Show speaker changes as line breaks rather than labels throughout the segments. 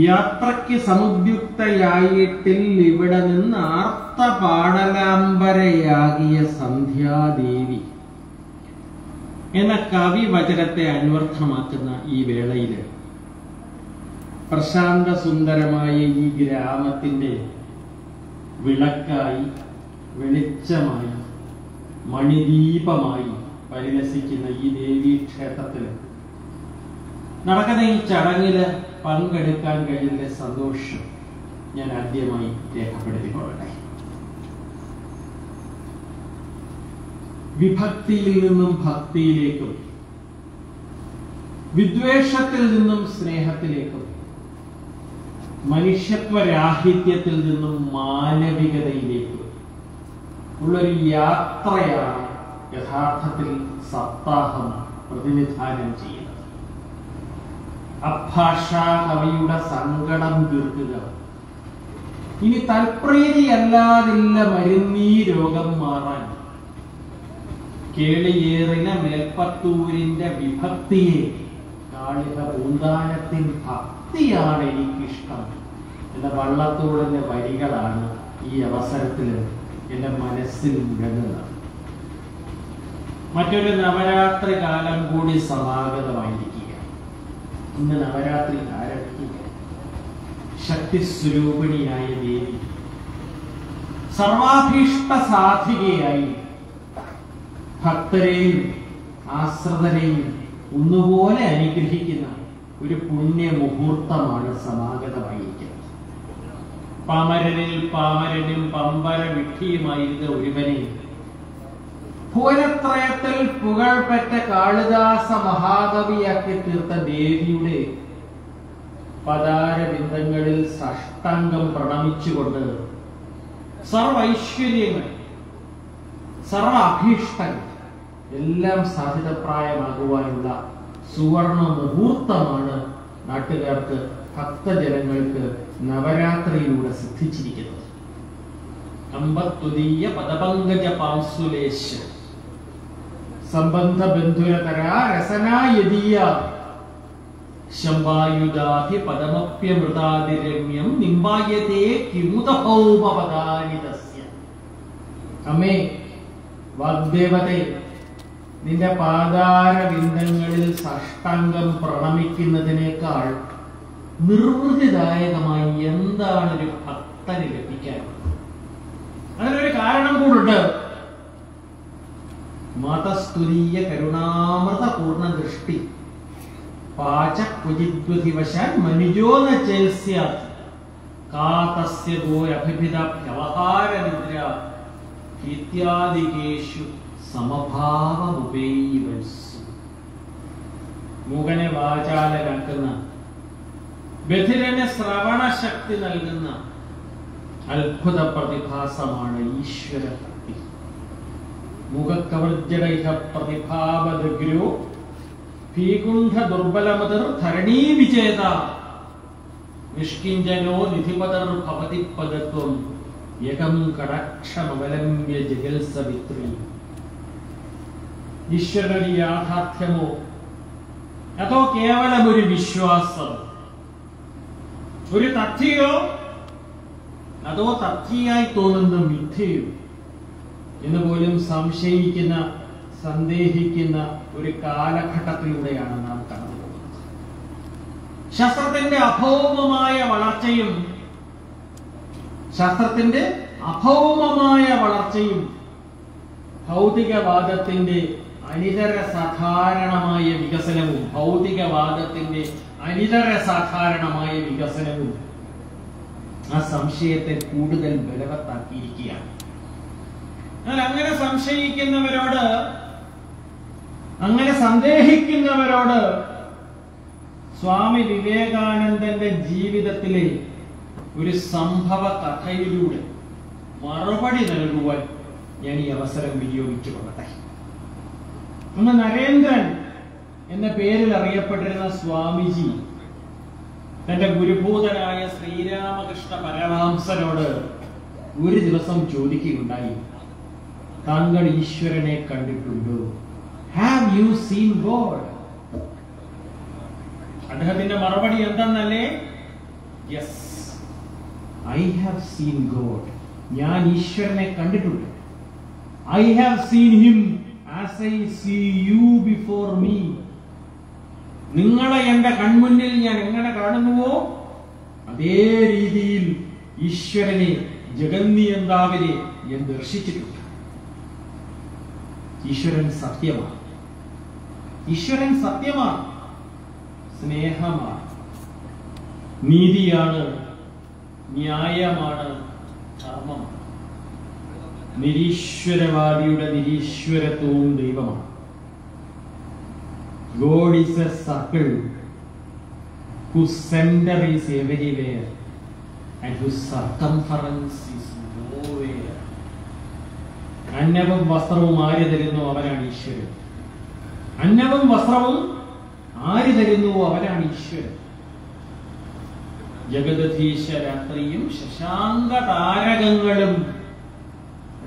യാത്രയ്ക്ക് സമുദ്യുക്തയായിട്ടിൽ ഇവിടെ നിന്ന് ആർത്ത പാടലാംബരയാകിയ സന്ധ്യാദേവി എന്ന കവി കവിവചനത്തെ അന്വർത്ഥമാക്കുന്ന ഈ വേളയിൽ പ്രശാന്ത സുന്ദരമായ ഈ ഗ്രാമത്തിന്റെ വിളക്കായി വെളിച്ചമായി മണിദീപമായി പരിലസിക്കുന്ന ഈ ദേവീ ക്ഷേത്രത്തിൽ നടക്കുന്ന ഈ ചടങ്ങിൽ പങ്കെടുക്കാൻ കഴിയുന്ന സന്തോഷം ഞാൻ ആദ്യമായി രേഖപ്പെടുത്തിക്കൊള്ളട്ടെ. വിഭക്തിയിൽ നിന്നും ഭക്തിയിലേക്കും വിദ്വേഷത്തിൽ നിന്നും സ്നേഹത്തിലേക്കും മനുഷ്യത്വരാഹിത്യത്തിൽ നിന്നും മാനവികതയിലേക്കും ഉള്ളൊരു യാത്രയാണ് യഥാർത്ഥത്തിൽ സപ്താഹം പ്രതിനിധാനം ചെയ്യുന്നത്. അഭാഷാ കവിയുടെ സങ്കടം തീർക്കുക. ഇനി തൽപ്രീതിയല്ലാതില്ല മരുന്നീ രോഗം മാറാൻ. കേളിയേറിന മേൽപ്പത്തൂരിന്റെ വിഭക്തിയെ കാളിക പൂന്താനത്തിൻ ഭക്തിയാണ് എനിക്കിഷ്ടം. എന്ന വള്ളത്തോടിന്റെ വരികളാണ് ഈ അവസരത്തിൽ എന്റെ മനസ്സിൽ മുഴങ്ങുന്നത് മറ്റൊരു നവരാത്രി കാലം കൂടി സമാഗതമായിരിക്കുക ഇന്ന് നവരാത്രി ആരംഭിക്കുക ശക്തി സ്വരൂപിണിയായ ദേവി. സർവാഭീഷ്ട സാധികയായി. ഭക്തരെയും ആശ്രിതരെയും ഒന്നുപോലെ അനുഗ്രഹിക്കുന്ന ഒരു പുണ്യ മുഹൂർത്തമാണ് സമാഗതമായിരിക്കുന്നത്. പാമരനിൽ പാമരനും പമ്പര വിട്ടിയുമായിരുന്ന ഒരുവനെ ഭുവനത്രയത്തിൽ പുകഴ്പെറ്റ കാളിദാസ മഹാകവിയാക്കി തീർത്ത ദേവിയുടെ പതാരബിന്ദങ്ങളിൽ സഷ്ടംഗം പ്രണമിച്ചുകൊണ്ട് സർവൈശ്വര്യങ്ങൾ സർവ എല്ലാം സാധ്യതപ്രായമാകുവാനുള്ള സുവർണ മുഹൂർത്തമാണ് നാട്ടുകാർക്ക് ഭക്തജനങ്ങൾക്ക് നവരാത്രിയിലൂടെ സിദ്ധിച്ചിരിക്കുന്നത്. അമ്പത്തുതീയ പദപങ്കജ പാംസുലേശ സംബന്ധ ബന്ധുരതര രസനായതീയ. ശംഭായുധാധി പദമപ്യമൃതാതിരമ്യം നിമ്പായതേ കിമുതഭൗമപദാനിതസ്യ അമ്മേ വാഗ്ദേവതേ നിന്റെ പാതാരവിന്ദങ്ങളിൽ സഷ്ടാംഗം പ്രണമിക്കുന്നതിനേക്കാൾ നിർവൃതിദായകമായി എന്താണ് ഒരു ഭക്തന് ലഭിക്കാൻ? അതിനൊരു കാരണം കൂടുണ്ട്. മതസ്തുരീയ കരുണാമൃത പൂർണ ദൃഷ്ടി പാച കുജിദ്വതിവശാൻ മനുജോ ന ചേൽസ്യാത് കാതസ്യ ഗോരഭിഭിത വ്യവഹാര നിദ്ര ഇത്യാദികേഷു സമഭാവമുപേയിവത്സു. മൂകനെ വാചാലരാക്കുന്ന ബധിരന് ശ്രവണശക്തി നൽകുന്ന അത്ഭുത പ്രതിഭാസമാണ് ഈശ്വര. ഭക്തി മുഖക്കവർജടൈഹ പ്രതിഭാവദഗ്രോ ഭീകുണ്ഠ ദുർബലമതിർ ധരണീ വിജേത നിഷ്കിഞ്ചനോ നിധിപതർ ഭവതി പദത്വം യകം കടാക്ഷമവലംബ്യ ജഗൽ സവിത്രി ഈശ്വരനൊരു യാഥാർത്ഥ്യമോ അതോ കേവലം ഒരു വിശ്വാസം? ഒരു തഥ്യയോ അതോ തഥ്യയായി തോന്നുന്ന മിഥ്യയോ? എന്ന് പോലും സംശയിക്കുന്ന സന്ദേഹിക്കുന്ന ഒരു കാലഘട്ടത്തിലൂടെയാണ് നാം കടന്നു പോകുന്നത്. ശാസ്ത്രത്തിന്റെ അഭൗമമായ വളർച്ചയും ശാസ്ത്രത്തിന്റെ അഭൗമമായ വളർച്ചയും ഭൗതികവാദത്തിന്റെ അനിതര സാധാരണമായ വികസനവും ഭൗതികവാദത്തിന്റെ അനിതര സാധാരണമായ വികസനവും ആ സംശയത്തെ കൂടുതൽ ബലവത്താക്കിയിരിക്കുകയാണ്. എന്നാൽ അങ്ങനെ സംശയിക്കുന്നവരോട് അങ്ങനെ സന്ദേഹിക്കുന്നവരോട് സ്വാമി വിവേകാനന്ദന്റെ ജീവിതത്തിലെ ഒരു സംഭവ കഥയിലൂടെ മറുപടി നൽകുവാൻ ഞാൻ ഈ അവസരം വിനിയോഗിച്ചു കൊള്ളട്ടെ. അന്ന് നരേന്ദ്രൻ എന്ന പേരിൽ അറിയപ്പെട്ടിരുന്ന സ്വാമിജി തന്റെ ഗുരുഭൂതനായ ശ്രീരാമകൃഷ്ണ പരമഹംസനോട് ഒരു ദിവസം ചോദിക്കുകയുണ്ടായി. താങ്കൾ ഈശ്വരനെ കണ്ടിട്ടുണ്ടോ? ഹാവ് യു സീൻ ഗോഡ് അദ്ദേഹത്തിന്റെ മറുപടി എന്തെന്നല്ലേ? Yes I have seen God ഞാൻ ഈശ്വരനെ കണ്ടിട്ടുണ്ട്. I have seen him as I see you before me നിങ്ങളെ എന്റെ കൺമുന്നിൽ ഞാൻ എങ്ങനെ കാണുന്നുവോ അതേ രീതിയിൽ ഈശ്വരനെ ജഗന്നിയന്താവിനെ ഞാൻ ദർശിച്ചിട്ടുണ്ട്. ഈശ്വരൻ സത്യമാണ്. ഈശ്വരൻ സത്യമാണ്. സ്നേഹമാണ്. നീതിയാണ്. ന്യായമാണ്. ധർമ്മമാണ് നിരീശ്വരവാദിയുടെ നിരീശ്വരത്വവും ദൈവമാണ്. God is a circle whose center is everywhere and whose circumference. അന്നവും വസ്ത്രവും ആര് തരുന്നു അവനാണ് ഈശ്വരൻ. അന്നവും വസ്ത്രവും ആര് തരുന്നു അവനാണ് ഈശ്വരൻ. ജഗദധീശ രാത്രിയും ശശാങ്ക താരകങ്ങളും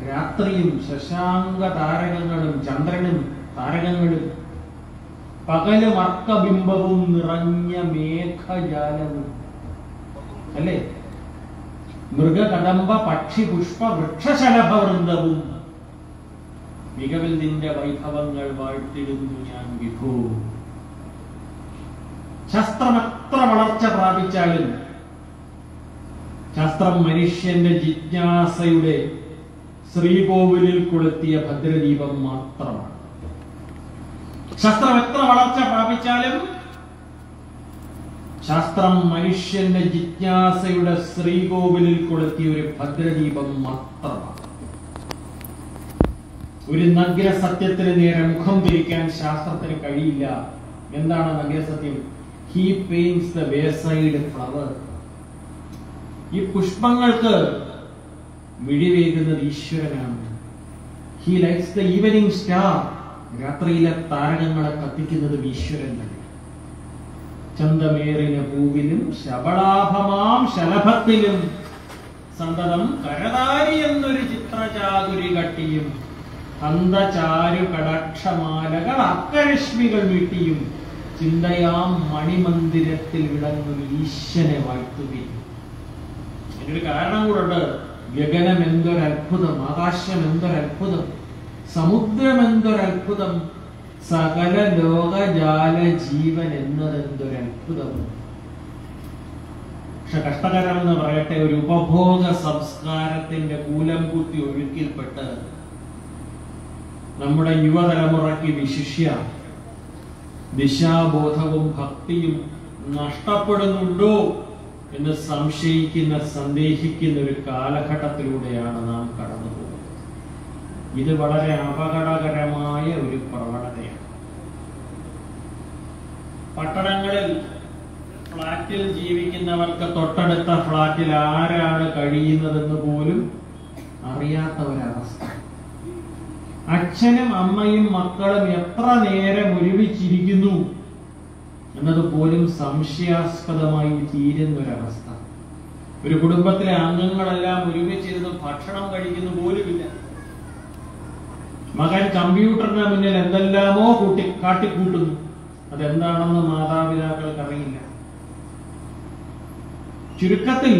രാത്രിയും ശശാങ്ക താരകങ്ങളും ചന്ദ്രനും താരകങ്ങളും പകലും അർക്കബിംബവും നിറഞ്ഞ മേഘജാലവും അല്ലേ? മൃഗകടമ്പ പക്ഷി പുഷ്പ വൃക്ഷശലഭ വൃന്ദവും മികവിൽ നിന്റെ വൈഭവങ്ങൾ വാഴ്ത്തിടുന്നു ഞാൻ വിഭു. ശാസ്ത്രം എത്ര വളർച്ച പ്രാപിച്ചാലും ശാസ്ത്രം മനുഷ്യന്റെ ജിജ്ഞാസയുടെ ശ്രീകോവിലിൽ കൊളുത്തിയ ഭദ്രദീപം മാത്രമാണ്. ശാസ്ത്രം എത്ര വളർച്ച പ്രാപിച്ചാലും ശാസ്ത്രം മനുഷ്യന്റെ ജിജ്ഞാസയുടെ ശ്രീകോവിലിൽ കൊളുത്തിയ ഒരു ഭദ്രദീപം മാത്രമാണ്. ഒരു നഗ്നസത്യത്തിന് നേരെ മുഖം തിരിക്കാൻ ശാസ്ത്രത്തിന് കഴിയില്ല. എന്താണ് നഗ്നസത്യം he paints the wayside flower ഈ പുഷ്പങ്ങൾക്ക് മിഴിവേകുന്നത് ഈശ്വരനാണ്. He lights the evening star രാത്രിയിലെ താരകങ്ങളെ കത്തിക്കുന്നത് ഈശ്വരൻ തന്നെ. ചന്തമേറിന പൂവിലും ശബളാഭമാം ശലഭത്തിലും സന്തതം കരതാരി എന്നൊരു ചിത്രചാതുരി കട്ടിയും ഹന്തചാരു കടാക്ഷമാലകൾ അക്കരശ്മികൾ വീട്ടിയും ചിന്തയാം മണിമന്ദിരത്തിൽ വിളങ്ങും ഈശ്വനെ വാഴ്ത്തുകയും അതിനൊരു കാരണം കൂടെ ഗഗനം എന്തൊരത്ഭുതം ആകാശം എന്തൊരത്ഭുതം സമുദ്രം എന്തൊരത്ഭുതം സകല ലോകജാല ജീവൻ എന്നതെന്തൊരത്ഭുതം പക്ഷെ കഷ്ടകരമെന്ന് പറയട്ടെ ഒരു ഉപഭോഗ സംസ്കാരത്തിന്റെ കൂലം കുത്തി ഒഴുക്കിൽപ്പെട്ട് നമ്മുടെ യുവതലമുറയ്ക്ക് വിശിഷ്യ ദിശാബോധവും ഭക്തിയും നഷ്ടപ്പെടുന്നുണ്ടോ എന്ന് സംശയിക്കുന്ന സന്ദേഹിക്കുന്ന ഒരു കാലഘട്ടത്തിലൂടെയാണ് നാം കടന്നു ഇത് വളരെ അപകടകരമായ ഒരു പ്രവണതയാണ്. പട്ടണങ്ങളിൽ ഫ്ളാറ്റിൽ ജീവിക്കുന്നവർക്ക് തൊട്ടടുത്ത ഫ്ളാറ്റിൽ ആരാണ് കഴിയുന്നതെന്ന് പോലും അറിയാത്ത ഒരവസ്ഥ അച്ഛനും അമ്മയും മക്കളും എത്ര നേരം ഒരുമിച്ചിരിക്കുന്നു എന്നത് പോലും സംശയാസ്പദമായി തീരുന്ന ഒരവസ്ഥ ഒരു കുടുംബത്തിലെ അംഗങ്ങളെല്ലാം ഒരുമിച്ചിരുന്ന് ഭക്ഷണം കഴിക്കുന്നു പോലുമില്ല. മകൻ കമ്പ്യൂട്ടറിന് മുന്നിൽ എന്തെല്ലാമോ കൂട്ടി കാട്ടിക്കൂട്ടുന്നു. അതെന്താണെന്ന് മാതാപിതാക്കൾക്ക് അറിയില്ല ചുരുക്കത്തിൽ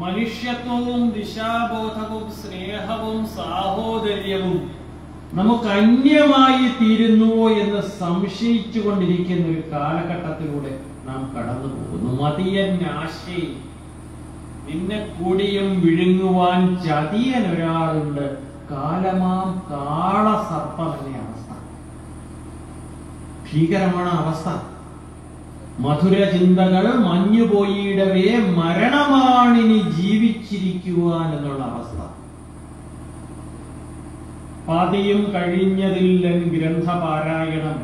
മനുഷ്യത്വവും ദിശാബോധവും സ്നേഹവും സാഹോദര്യവും നമുക്ക് അന്യമായി തീരുന്നുവോ എന്ന് സംശയിച്ചു കൊണ്ടിരിക്കുന്ന ഒരു കാലഘട്ടത്തിലൂടെ നാം കടന്നു പോകുന്നു. മതിയൻ നിന്നെ കൂടിയും വിഴുങ്ങുവാൻ ചതിയൻ ഒരാളുണ്ട്. കാലമാം കാള സർപ്പ തന്നെ അവസ്ഥ. ഭീകരമാണ് അവസ്ഥ. മധുര ചിന്തകൾ മഞ്ഞുപോയിടവേ മരണമാണിനി ജീവിച്ചിരിക്കുവാൻ എന്നുള്ള അവസ്ഥ. പാതിയും കഴിഞ്ഞതില്ലൻ ഗ്രന്ഥപാരായണം.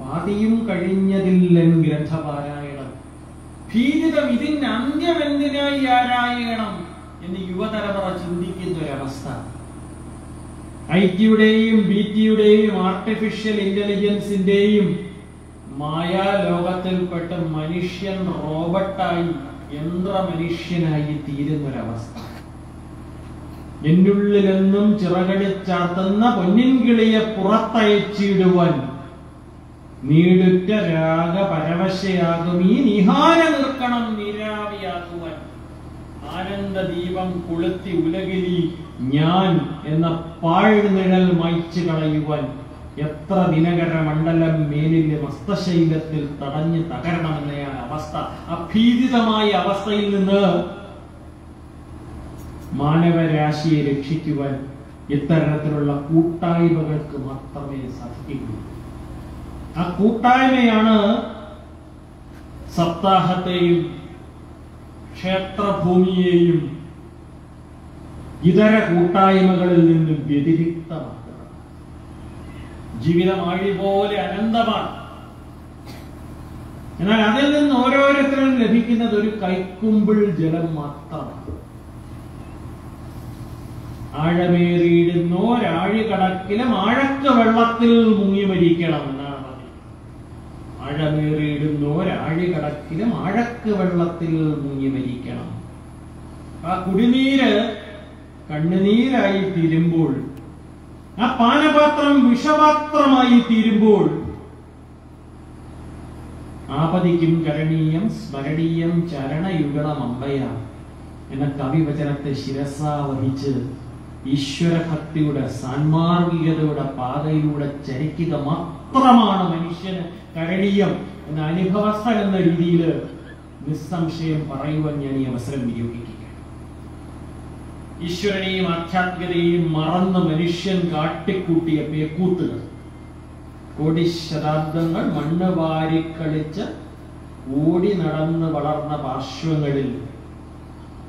പാതിയും കഴിഞ്ഞതില്ലൻ ഗ്രന്ഥപാരായണം. ഭീതിതം ഇതിന് അന്ത്യം എന്തിനായി ആരായണം എന്ന് യുവതലമുറ ചിന്തിക്കുന്ന ഒരവസ്ഥ ഐ ടിയുടെയും ബി ടിയുടെയും ആർട്ടിഫിഷ്യൽ ഇന്റലിജൻസിന്റെയും മായാ ലോകത്തിൽപ്പെട്ട് മനുഷ്യൻ റോബോട്ടായി യന്ത്ര മനുഷ്യനായി തീരുന്നൊരവസ്ഥ. എന്നുള്ളിലെന്നും ചിറകടിച്ചാർത്തുന്ന പൊന്നിൻകിളിയെ പുറത്തയച്ചിടുവാൻ നീടുറ്റ രാഗ പരവശയാകും ഈ നിഹാര നിർക്കണം നീരാവിയാകുവാൻ ആനന്ദ ദീപം കൊളുത്തി ഉലകിലി ഞാൻ എന്ന പാഴ്നിഴൽ മായ്ച്ചു കളയുവാൻ എത്ര ദിനകര മണ്ഡലം മേലിന്റെ മസ്തശൈലത്തിൽ തടഞ്ഞ് തകരണമെന്നയാണ് അവസ്ഥ അഭീതിതമായ അവസ്ഥയിൽ നിന്ന് മാനവരാശിയെ രക്ഷിക്കുവാൻ ഇത്തരത്തിലുള്ള കൂട്ടായ്മകൾക്ക് മാത്രമേ സാധിക്കുന്നു ആ കൂട്ടായ്മയാണ് സപ്താഹത്തെയും ക്ഷേത്രഭൂമിയെയും ഇതര കൂട്ടായ്മകളിൽ നിന്നും വ്യതിരിക്തമാക്കുന്നത്. ജീവിതം ആഴി പോലെ അനന്തമാണ്. എന്നാൽ അതിൽ നിന്ന് ഓരോരുത്തരും ലഭിക്കുന്നത് ഒരു കൈക്കുമ്പിൾ ജലം മാത്രമാണ്. ആഴമേറിയിടുന്നോരാഴി കടക്കിലും ആഴക്ക വെള്ളത്തിൽ മുങ്ങി മരിക്കണം എന്നാണ് പറഞ്ഞത് ആഴമേറിയിടുന്നോരാഴി കടക്കിലും ആഴക്ക വെള്ളത്തിൽ മുങ്ങി മരിക്കണം. ആ കുടിനീര് കണ്ണുനീരായി തീരുമ്പോൾ ആ പാനപാത്രം വിഷപാത്രമായി തീരുമ്പോൾ ആപതിക്കും കരണീയം സ്മരണീയം ചരണയുഗണം അമ്പയ എന്ന കവിവചനത്തെ ശിരസ വഹിച്ച് ഈശ്വരഭക്തിയുടെ സാൻമാർഗികതയുടെ പാതയിലൂടെ ചരിക്കുക മാത്രമാണ് മനുഷ്യന് കരണീയം എന്ന അനുഭവസ്ഥ എന്ന രീതിയിൽ നിസ്സംശയം പറയുവാൻ ഞാൻ ഈ അവസരം വിനിയോഗിക്കുകയാണ് ഈശ്വരനെയും ആധ്യാത്മികതയെയും മറന്ന് മനുഷ്യൻ കാട്ടിക്കൂട്ടിയ പേക്കൂത്തുകൾ കോടി ശതാബ്ദങ്ങൾ മണ്ണ് വാരിക്കളിച്ച് ഓടി നടന്ന് വളർന്ന പാർശ്വങ്ങളിൽ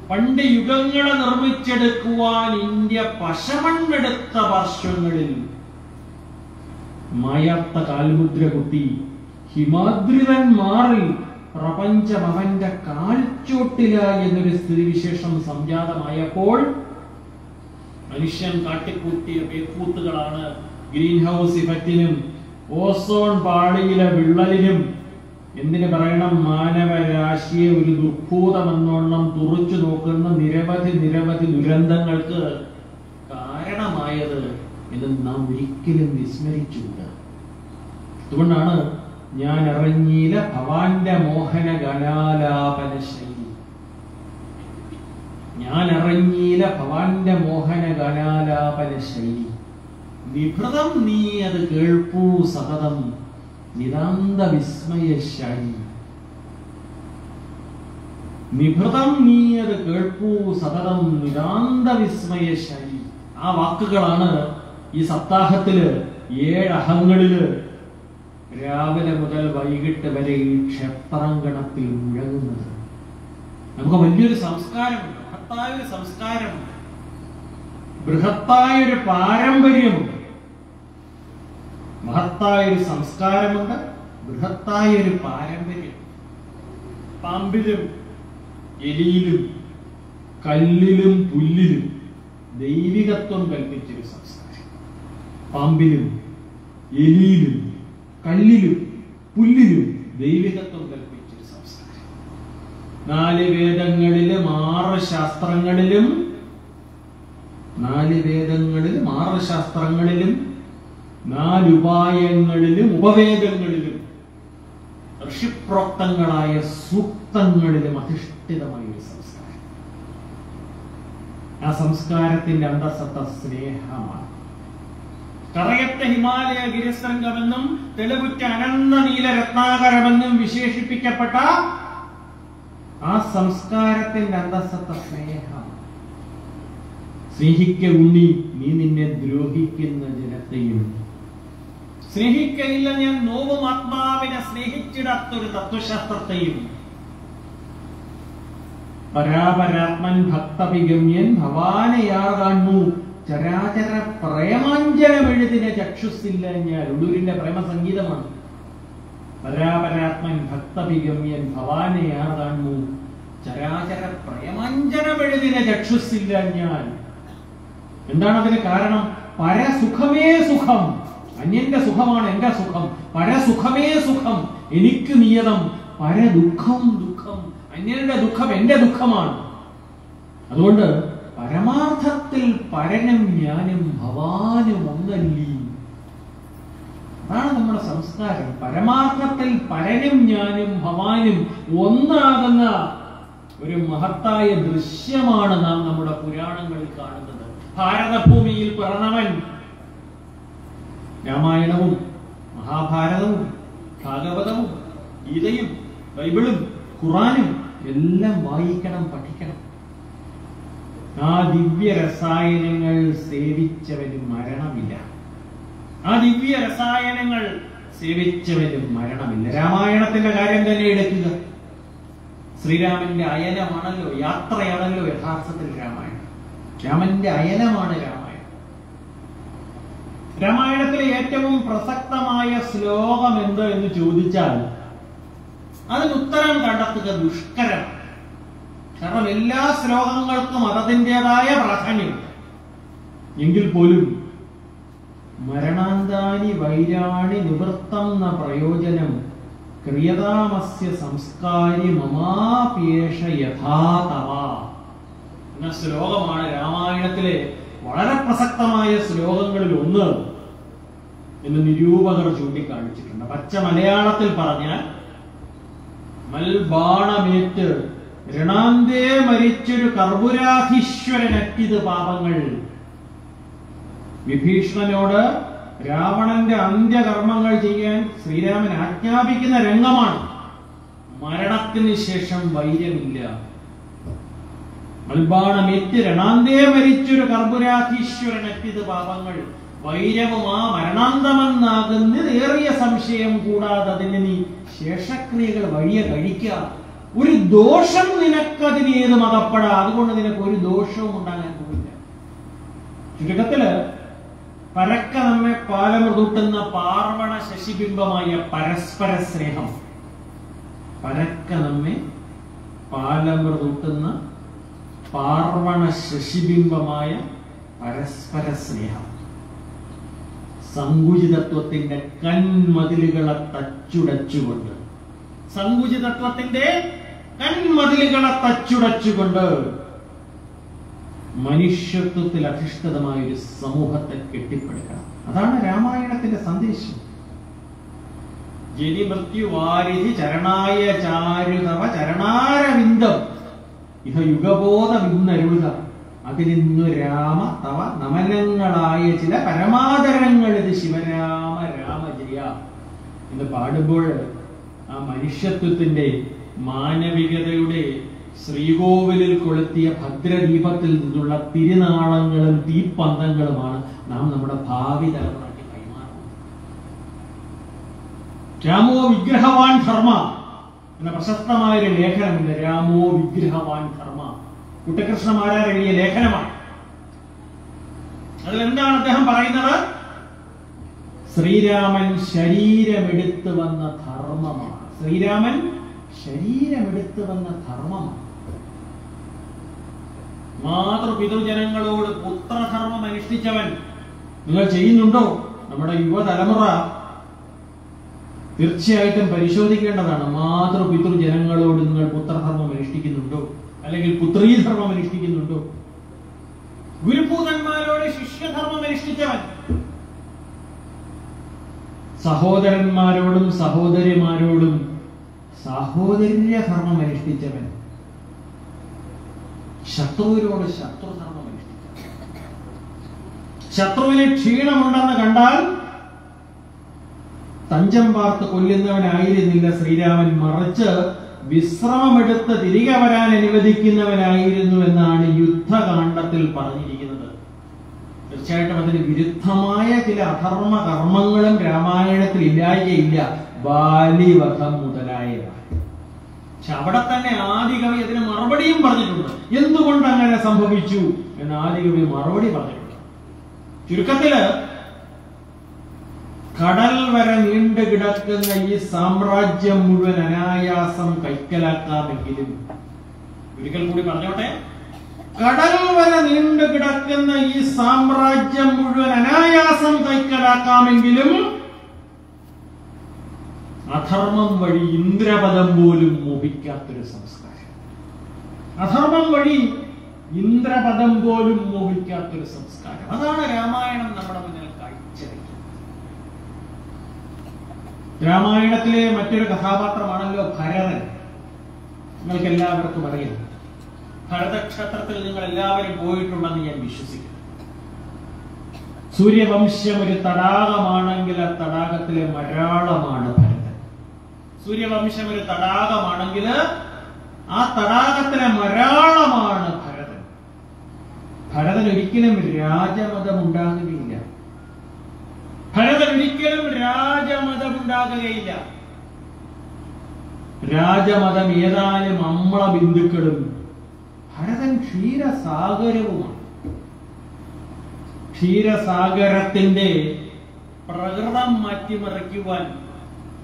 പണ്ട് യുഗങ്ങളെ നിർമ്മിച്ചെടുക്കുവാൻ ഇന്ത്യ പശമണ്ണെടുത്ത പാർശ്വങ്ങളിൽ മായാത്ത കാൽമുദ്ര കുത്തി ഹിമാദ്രിതന്മാറിൽ മാറി പ്രപഞ്ചം അവന്റെ എന്നൊരു എന്നൊരു സ്ഥിതിവിശേഷം സംജാതമായപ്പോൾ മനുഷ്യൻ കാട്ടിക്കൂട്ടിയ പേക്കൂത്തുകളാണ് ഗ്രീൻ ഹൗസ് ഇഫക്റ്റിനും ഓസോൺ പാളിയിലെ വിള്ളലിനും. എന്തിനു പറയണം? മാനവരാശിയെ ഒരു ദുർഭൂതമെന്നോണം തുറച്ചു നോക്കുന്ന നിരവധി നിരവധി ദുരന്തങ്ങൾക്ക് കാരണമായത് എന്ന് നാം ഒരിക്കലും വിസ്മരിച്ചുകൂടാ. അതുകൊണ്ടാണ് ഞാൻ അറിഞ്ഞീല ഭവാന്റെ മോഹന ഗണാലാപന ശൈലി ഞാൻ അറിഞ്ഞീല ഭവാന്റെ മോഹന ഗണാലാപന ശൈലി വിഭൃതം നീ അത് കേൾപ്പൂ സതതം നിതാന്ത വിസ്മയശാലി. നിഭൃതം നീ അത് കേൾപ്പൂ സതതം നിതാന്ത വിസ്മയശാലി. ആ വാക്കുകളാണ് ഈ സപ്താഹത്തിൽ ഏഴ് അഹങ്ങളിൽ രാവിലെ മുതൽ വൈകിട്ട് വരെ ഈ ക്ഷേത്രാങ്കണത്തിൽ മുഴങ്ങുന്നത്. നമുക്ക് വലിയൊരു സംസ്കാരമുണ്ട്. മഹത്തായ ഒരു സംസ്കാരമുണ്ട്. ബൃഹത്തായ ഒരു പാരമ്പര്യമുണ്ട്. മഹത്തായ ഒരു സംസ്കാരമുണ്ട്. ബൃഹത്തായ ഒരു പാരമ്പര്യം. പാമ്പിലും എലിയിലും കല്ലിലും പുല്ലിലും ദൈവികത്വം കൽപ്പിച്ചൊരു സംസ്കാരം. പാമ്പിലും എലിയിലും കല്ലിലും പുല്ലിലും ദൈവികത്വം കൽപ്പിച്ചൊരു സംസ്കാരം. നാല് വേദങ്ങളിലും ആറ് ശാസ്ത്രങ്ങളിലും നാല് വേദങ്ങളിലും ആറ് ശാസ്ത്രങ്ങളിലും നാലുപായങ്ങളിലും ഉപവേദങ്ങളിലും ഋഷിപ്രോക്തങ്ങളായ സൂക്തങ്ങളിലും അധിഷ്ഠിതമായ ഒരു സംസ്കാരം. ആ സംസ്കാരത്തിന്റെ അന്തസത്ത സ്നേഹമാണ്. കറയറ്റ ഹിമാലയ ഗിരിസംഗമെന്നും തെളിവുറ്റ അനന്ത നീല രത്നാകരമെന്നും വിശേഷിപ്പിക്കപ്പെട്ട ആ സംസ്കാരത്തിന്റെ അന്തസ്സത്ത സ്നേഹം. സ്നേഹിക്ക ഉണ്ണി നീ നിന്നെ ദ്രോഹിക്കുന്ന ജനത്തെയും. സ്നേഹിക്കയില്ല ഞാൻ നോവും ആത്മാവിനെ സ്നേഹിച്ചിടാത്തൊരു തത്വശാസ്ത്രത്തെയും. പരാപരാത്മൻ ഭക്തവിഗമ്യൻ ഭവാനയാർ കാണു ചരാചര പ്രേമാഞ്ജനമെഴുതിന ചക്ഷുസില്ല ഞാൻ ഉള്ളൂരിന്റെ പ്രേമസംഗീതമാണ്. പരാപരാത്മൻ ഭക്തഭിഗമ്യൻ ഭവാനെ കാണു ചരാചര പ്രേമാഞ്ജനമെഴുതിന ചക്ഷുസില്ല ഞാൻ എന്താണ് അതിന് കാരണം? പരസുഖമേ സുഖം. അന്യന്റെ സുഖമാണ് എന്റെ സുഖം. പരസുഖമേ സുഖം. എനിക്ക് നിയതം. പരദുഃഖം ദുഃഖം. അന്യന്റെ ദുഃഖം എന്റെ ദുഃഖമാണ്. അതുകൊണ്ട് പരമാർത്ഥത്തിൽ പരനും ഞാനും ഭവാനും ഒന്നല്ലീ. അതാണ് നമ്മുടെ സംസ്കാരം. പരമാർത്ഥത്തിൽ പരനും ഞാനും ഭവാനും ഒന്നാകുന്ന ഒരു മഹത്തായ ദൃശ്യമാണ് നാം നമ്മുടെ പുരാണങ്ങളിൽ കാണുന്നത്. ഭാരതഭൂമിയിൽ പിറന്നവൻ രാമായണവും മഹാഭാരതവും ഭാഗവതവും ഗീതയും ബൈബിളും ഖുറാനും എല്ലാം വായിക്കണം പഠിക്കണം. ആ ദിവ്യ രസായനങ്ങൾ സേവിച്ചവന് മരണമില്ല. ആ ദിവ്യ രസായനങ്ങൾ സേവിച്ചവന് മരണമില്ല. രാമായണത്തിന്റെ കാര്യം തന്നെ എടുക്കുക. ശ്രീരാമന്റെ അയനമാണല്ലോ യാത്രയാണല്ലോ യഥാർത്ഥത്തിൽ രാമായണം. രാമന്റെ അയനമാണ് രാമായണം. രാമായണത്തിലെ ഏറ്റവും പ്രസക്തമായ ശ്ലോകം എന്ത് എന്ന് ചോദിച്ചാൽ അതിന് ഉത്തരം കണ്ടെത്തുക ദുഷ്കരമാണ്. കാരണം എല്ലാ ശ്ലോകങ്ങൾക്കും അതതിന്റെതായ പ്രാധാന്യമുണ്ട് എങ്കിൽ പോലും മരണാന്താനി വൈരാണി നിവൃത്തം ന പ്രയോജനം ക്രിയതാമസ്യ സംസ്കാരി മമാപേഷ യഥാതവ എന്ന ശ്ലോകമാണ് രാമായണത്തിലെ വളരെ പ്രസക്തമായ ശ്ലോകങ്ങളിൽ ഒന്ന് എന്ന് നിരൂപകർ ചൂണ്ടിക്കാണിച്ചിട്ടുണ്ട്. പച്ച മലയാളത്തിൽ പറഞ്ഞാൽ മൽബാണമേറ്റ് രണാന്തേ മരിച്ചൊരു കർപ്പുരാധീശ്വരനറ്റിത് പാപങ്ങൾ. വിഭീഷണനോട് രാവണന്റെ അന്ത്യകർമ്മങ്ങൾ ചെയ്യാൻ ശ്രീരാമൻ ആജ്ഞാപിക്കുന്ന രംഗമാണ്. മരണത്തിന് ശേഷം വൈര്യമില്ല. മൽബാണമേറ്റ് രണാന്തേ മരിച്ചൊരു കർപ്പുരാധീശ്വരനറ്റിത് പാപങ്ങൾ. വൈരവും ആ മരണാന്തമെന്നാകുന്നതേറിയ സംശയം കൂടാതെ അതിന് നീ ശേഷക്രിയകൾ വഴിയെ കഴിക്കുക ഒരു ദോഷം നിനക്കതിന് ഏത് മതപ്പെടാ? അതുകൊണ്ട് നിനക്ക് ഒരു ദോഷവും ഉണ്ടാകാൻ പോവില്ല. ചുരുക്കത്തിൽ പരക്ക നമ്മെ പാലമൃതൂട്ടുന്ന പാർവണ ശശിബിംബമായ പരസ്പര സ്നേഹം. പരക്ക നമ്മെ പാലമൃതൂട്ടുന്ന പാർവണ ശശിബിംബമായ പരസ്പര സ്നേഹം. സങ്കുചിതത്വത്തിന്റെ കൺമതിലുകളെ തച്ചുടച്ചുകൊണ്ട്. സങ്കുചിതത്വത്തിന്റെ കൺമതിലുകളെ തച്ചുടച്ചുകൊണ്ട് മനുഷ്യത്വത്തിൽ അധിഷ്ഠിതമായ ഒരു സമൂഹത്തെ കെട്ടിപ്പടുക്കണം. അതാണ് രാമായണത്തിന്റെ സന്ദേശം. ജനി മൃത്യു വാരിധി ചരണായ ചാരുതവ ചരണാരവിന്ദം. ഇഹ യുഗബോധ വിന്നരുത അതിലിന്നു രാമ തവ നമനങ്ങളായ ചില പരമാദരങ്ങൾ ഇത് ശിവരാമ രാമജയ എന്ന് പാടുമ്പോൾ ആ മനുഷ്യത്വത്തിന്റെ മാനവികതയുടെ ശ്രീകോവിലിൽ കൊളുത്തിയ ഭദ്രദീപത്തിൽ നിന്നുള്ള തിരുനാളങ്ങളും തീപ്പന്തങ്ങളുമാണ് നാം നമ്മുടെ ഭാവി തലമുറയ്ക്ക് കൈമാറുന്നത്. രാമോ വിഗ്രഹവാൻ ധർമ്മ എന്ന പ്രശസ്തമായ ഒരു ലേഖനമുണ്ട്. രാമോ വിഗ്രഹവാൻ ധർമ്മ. കുട്ടകൃഷ്ണമാരാർ എഴുതിയ ലേഖനമാണ്. അതിലെന്താണ് അദ്ദേഹം പറയുന്നത്? ശ്രീരാമൻ ശരീരമെടുത്തു വന്ന ധർമ്മമാണ്. ശ്രീരാമൻ ശരീരമെടുത്തു വന്ന ധർമ്മമാണ്. മാതൃപിതൃജനങ്ങളോട് പുത്രധർമ്മം അനുഷ്ഠിച്ചവൻ. നിങ്ങൾ ചെയ്യുന്നുണ്ടോ? നമ്മുടെ യുവതലമുറ തീർച്ചയായിട്ടും പരിശോധിക്കേണ്ടതാണ്. മാതൃപിതൃജനങ്ങളോട് നിങ്ങൾ പുത്രധർമ്മം അനുഷ്ഠിക്കുന്നുണ്ടോ? അല്ലെങ്കിൽ പുത്രീധർമ്മം അനുഷ്ഠിക്കുന്നുണ്ടോ? ഗുരുപൂതന്മാരോട് ശിഷ്യധർമ്മം അനുഷ്ഠിച്ചവൻ. സഹോദരന്മാരോടും സഹോദരിമാരോടും സാഹോദര്യധർമ്മം അനുഷ്ഠിച്ചവൻ ശത്രുവിനോട് ശത്രുധർമ്മം അനുഷ്ഠിച്ചവൻ. ശത്രുവിന് ക്ഷീണമുണ്ടെന്ന് കണ്ടാൽ തഞ്ചം പാർത്ത് കൊല്ലുന്നവനായിരുന്നില്ല ശ്രീരാമൻ. മറിച്ച് വിശ്രമമെടുത്ത് തിരികെ വരാൻ അനുവദിക്കുന്നവനായിരുന്നു എന്നാണ് യുദ്ധകാണ്ഡത്തിൽ പറഞ്ഞിരിക്കുന്നത്. തീർച്ചയായിട്ടും അതിന് വിരുദ്ധമായ ചില അധർമ്മ കർമ്മങ്ങളും രാമായണത്തിൽ ഇല്ലായ്കയില്ല ബാലിവധം പക്ഷെ അവിടെ തന്നെ ആദികവി അതിന് മറുപടിയും പറഞ്ഞിട്ടുണ്ട്. എന്തുകൊണ്ട് അങ്ങനെ സംഭവിച്ചു? എന്ന് ആദികവി മറുപടി പറഞ്ഞിട്ടുണ്ട്. ചുരുക്കത്തിൽ കടൽ വരെ നീണ്ടു കിടക്കുന്ന ഈ സാമ്രാജ്യം മുഴുവൻ അനായാസം കൈക്കലാക്കാമെങ്കിലും ഒരിക്കൽ കൂടി പറഞ്ഞോട്ടെ കടൽ വരെ നീണ്ടു കിടക്കുന്ന ഈ സാമ്രാജ്യം മുഴുവൻ അനായാസം കൈക്കലാക്കാമെങ്കിലും അധർമ്മം വഴി ഇന്ദ്രപദം പോലും മോഹിക്കാത്തൊരു സംസ്കാരം. അധർമ്മം വഴി ഇന്ദ്രപദം പോലും മോഹിക്കാത്തൊരു സംസ്കാരം. അതാണ് രാമായണം നമ്മുടെ മുന്നിൽ കാഴ്ചവെക്കുന്നത്. രാമായണത്തിലെ മറ്റൊരു കഥാപാത്രമാണല്ലോ ഭരതൻ. നിങ്ങൾക്ക് എല്ലാവർക്കും അറിയാം. ഭരതക്ഷേത്രത്തിൽ നിങ്ങൾ എല്ലാവരും പോയിട്ടുണ്ടെന്ന് ഞാൻ വിശ്വസിക്കുന്നു. സൂര്യവംശം ഒരു തടാകമാണെങ്കിൽ ആ തടാകത്തിലെ മരാളമാണ് സൂര്യവംശം ഒരു തടാകമാണെങ്കിൽ ആ തടാകത്തിലെ മരാളമാണ് ഭരതൻ. ഭരതൻ ഒരിക്കലും രാജമതം ഉണ്ടാകുകയില്ല ഭരതൻ ഒരിക്കലും രാജമതം ഉണ്ടാകുകയില്ല രാജമതം ഏതാനും അമ്ല ബിന്ദുക്കളും ഭരതൻ ക്ഷീരസാഗരവുമാണ്. ക്ഷീരസാഗരത്തിന്റെ പ്രകൃതം മാറ്റിമറിക്കുവാൻ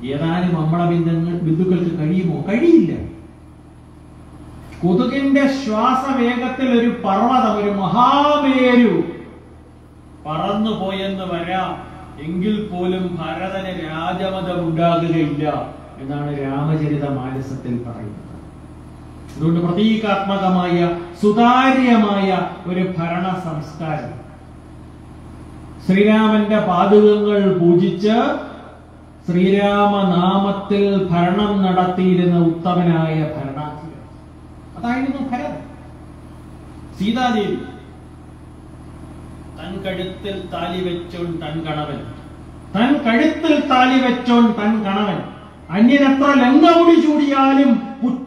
ഏതാനും അമ്മള ബിന്ദുങ്ങൾ ബിന്ദുക്കൾക്ക് കഴിയുമോ? കഴിയില്ല. കൊതുകിന്റെ ശ്വാസവേഗത്തിൽ ഒരു പർവതം ഒരു മഹാമേരു പറന്നു പോയെന്ന് വരാം. എങ്കിൽ പോലും ഭരതന് രാജമതം ഉണ്ടാകുകയില്ല എന്നാണ് രാമചരിത മാനസത്തിൽ പറയുന്നത്. അതുകൊണ്ട് പ്രതീകാത്മകമായ സുതാര്യമായ ഒരു ഭരണ സംസ്കാരം. ശ്രീരാമന്റെ പാതകങ്ങൾ പൂജിച്ച് ശ്രീരാമനാമത്തിൽ ഭരണം നടത്തിയിരുന്ന ഉത്തമനായ ഭരണാധികാരി അതായിരുന്നു ഭരത് സീതാദേവി തൻ കഴുത്തിൽ താലി വെച്ചോൺ തൻ കണവൻ. തൻ കഴുത്തിൽ താലി വെച്ചോൺ തൻ കണവൻ. അന്യനത്ര ലങ്കൗടി ചൂടിയാലും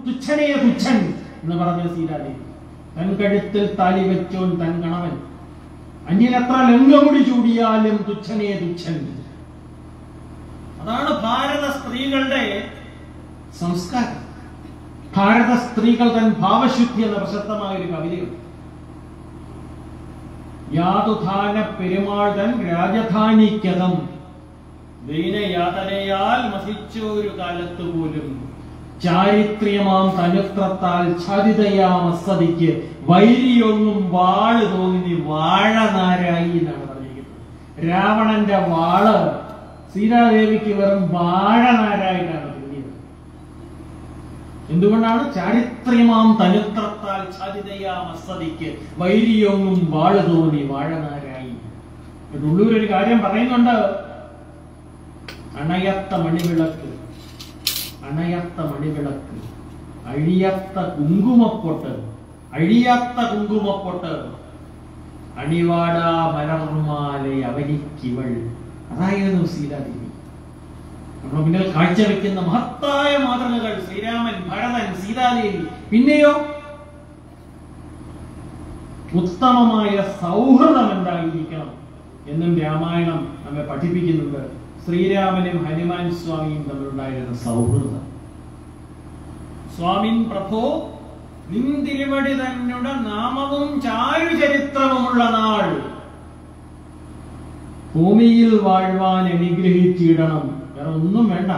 പുച്ഛനേ തുച്ഛൻ എന്ന് പറഞ്ഞ സീതാദേവി. തൻ കഴുത്തിൽ താലി വെച്ചോൺ തൻ കണവൻ. അന്യനത്ര ലങ്കമുടി ചൂടിയാലും പുച്ഛനേ തുച്ഛൻ. അതാണ് ഭാരത സ്ത്രീകളുടെ സംസ്കാരം. ഭാരത സ്ത്രീകൾ തൻ ഭാവശുദ്ധി എന്ന പ്രശസ്തമായ ഒരു കവിതയുണ്ട്. യാതുധാന പെരുമാൾ തൻ രാജധാനിക്കതം. ദീനയാതനയാൽ മസിച്ചൊരു കാലത്ത് പോലും. ചാരിത്ര്യമാം തനുത്രത്താൽ ചരിതയാം അസതിക്ക് വൈരിയൊന്നും വാൾ തോന്നി വാഴനാരായി എന്നാണ് പറഞ്ഞിരിക്കുന്നത്. രാവണന്റെ വാൾ സീതാദേവിക്ക് വെറും വാഴനാരായിട്ടാണ് തോന്നിയത് എന്തുകൊണ്ടാണ് ചാരിത്ര്യമാം തനുത്രത്താൽ അസതിക്ക്? വൈരിയൊന്നും വാഴ തോന്നി വാഴനാരായി. ഉള്ളൂർ ഒരു കാര്യം പറയുന്നുണ്ട്. അണയത്ത മണിവിളക്ക് അണയത്ത മണിവിളക്ക് അഴിയത്ത കുങ്കുമപ്പൊട്ട് അഴിയാത്ത കുങ്കുമപ്പൊട്ട്. അണിവാടാ മലർമാല അവനിക്കിവൾ അതായിരുന്നു സീതാദേവി നമ്മുടെ മുന്നിൽ കാഴ്ചവെക്കുന്ന മഹത്തായ മാതൃകകൾ ശ്രീരാമൻ ഭരതൻ സീതാദേവി. പിന്നെയോ? ഉത്തമമായ സൗഹൃദം എന്തായിരിക്കണം എന്നും രാമായണം നമ്മെ പഠിപ്പിക്കുന്നുണ്ട്. ശ്രീരാമനും ഹനുമാൻ സ്വാമിയും തമ്മിലുണ്ടായിരുന്ന സൗഹൃദം. സ്വാമിൻ പ്രഭോ നിന്തിരുവടി തന്നുടെ നാമവും ചാരുചരിത്രവുമുള്ള നാൾ. ഭൂമിയിൽ വാഴ്വാൻ അനുഗ്രഹിച്ചിടണം. വേറെ ഒന്നും വേണ്ട.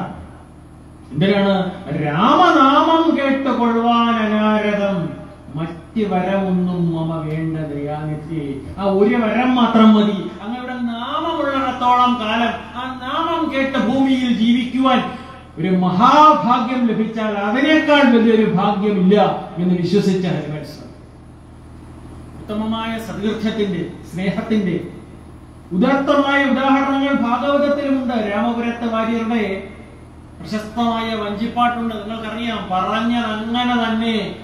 എന്തിനാണ്? രാമനാമം കേട്ട് കൊള്ളുവാൻ അനാരതം മറ്റ് വരമൊന്നും മമ വേണ്ട ദയാനിധി. ആ ഒരു വരം മാത്രം മതി. അങ്ങയുടെ നാമമുള്ളിടത്തോളം കാലം ആ നാമം കേട്ട ഭൂമിയിൽ ജീവിക്കുവാൻ ഒരു മഹാഭാഗ്യം ലഭിച്ചാൽ അതിനേക്കാൾ വലിയൊരു ഭാഗ്യമില്ല എന്ന് വിശ്വസിച്ച ഹനുമാൻ ഉത്തമമായ സതീർത്ഥ്യത്തിന്റെ സ്നേഹത്തിന്റെ ഉദാത്തമായ ഉദാഹരണങ്ങൾ ഭാഗവതത്തിലുമുണ്ട്. രാമപുരത്തെ വാര്യരുടെ പ്രശസ്തമായ വഞ്ചിപ്പാട്ടുണ്ട്. നിങ്ങൾക്കറിയാം പറഞ്ഞത് അങ്ങനെ തന്നെ.